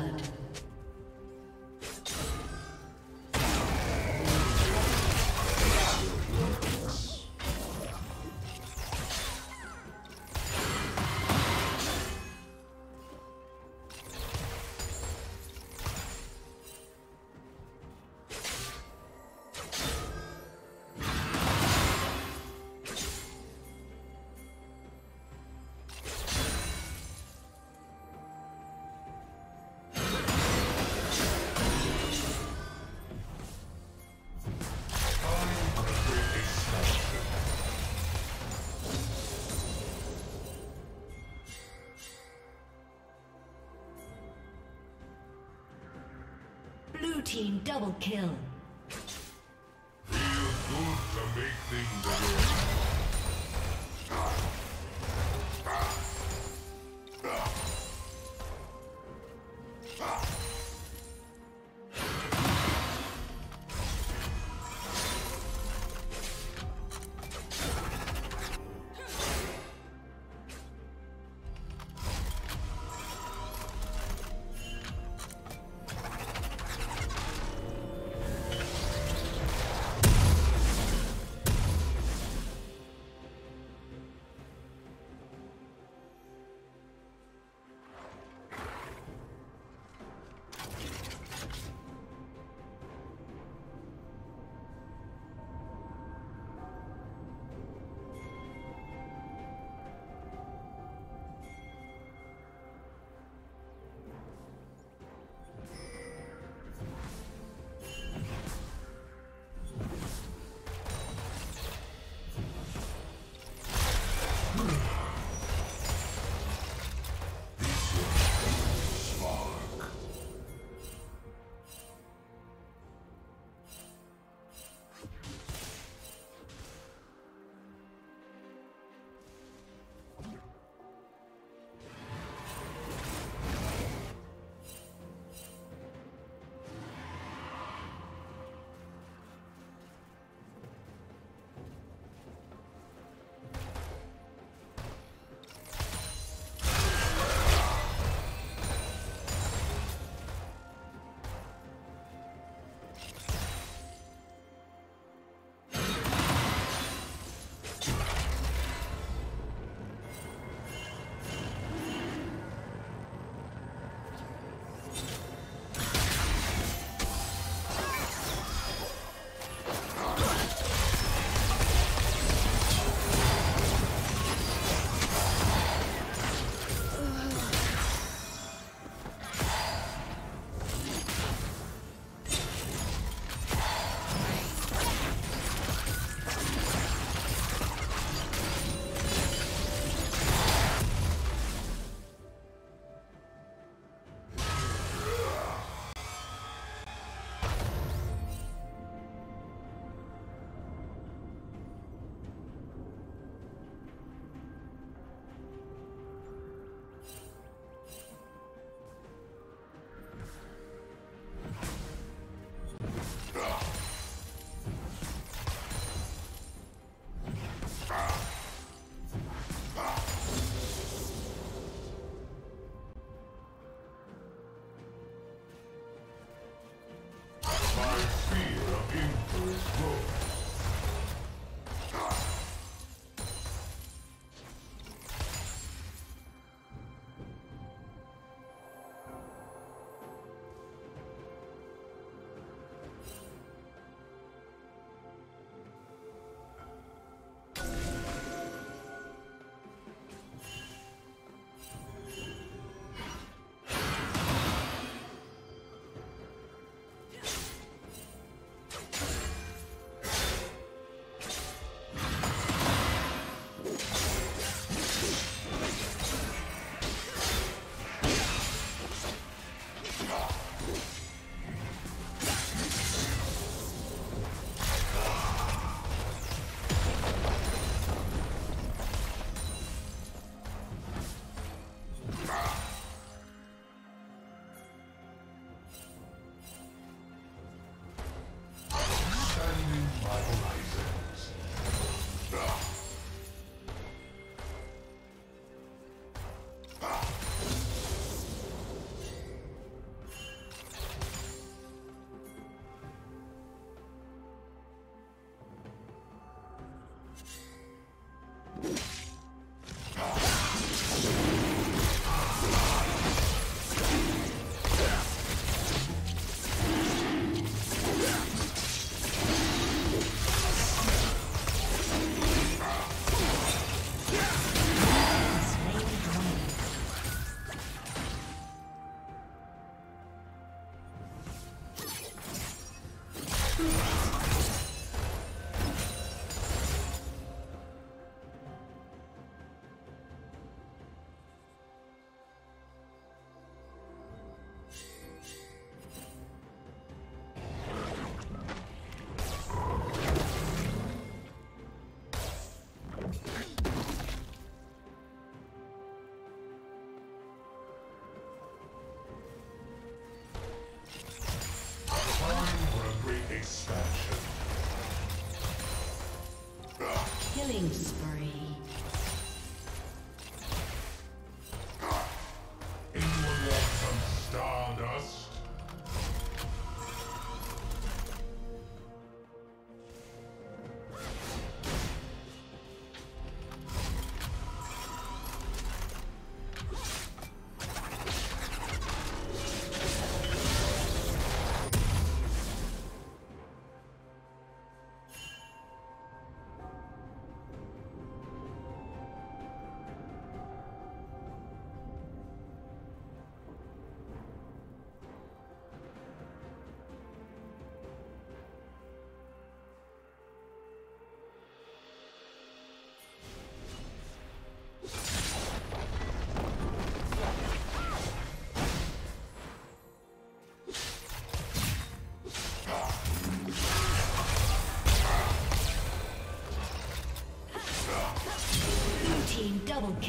Blood. Team double kill. To make things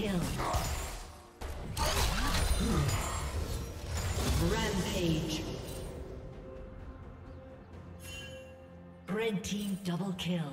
kill. Rampage. Red team double kill.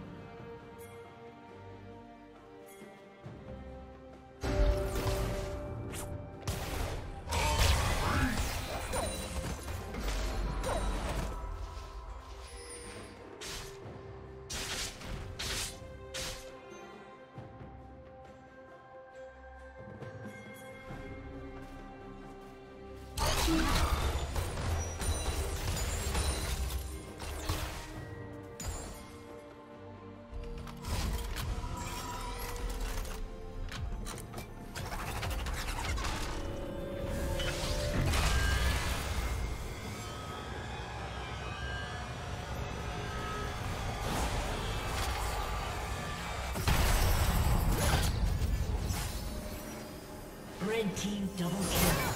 Team double kill.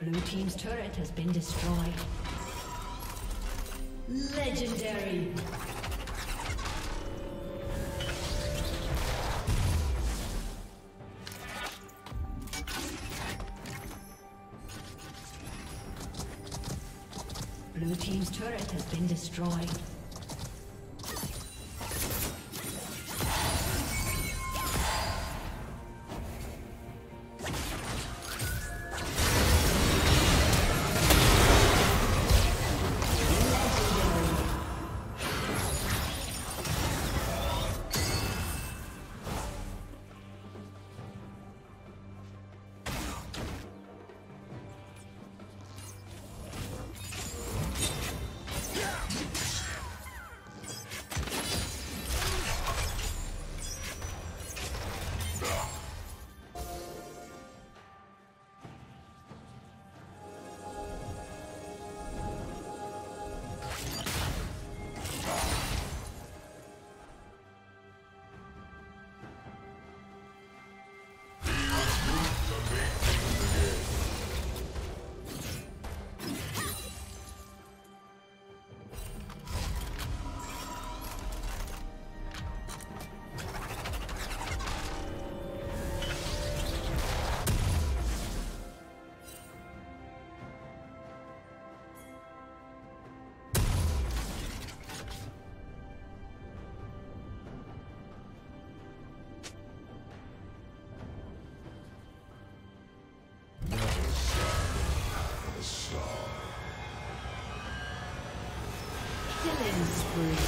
Blue team's turret has been destroyed. Legendary. Blue team's turret has been destroyed. Killing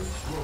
Round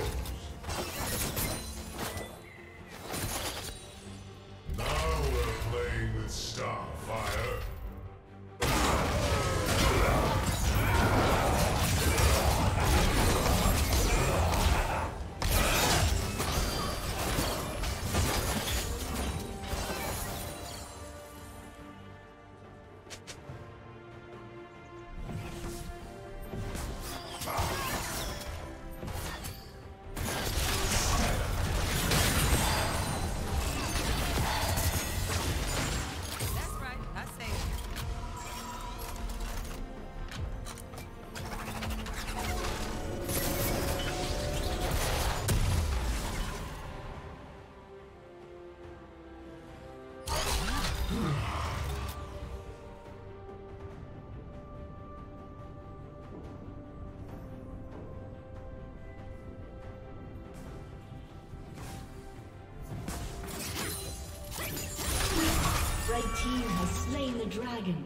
dragon.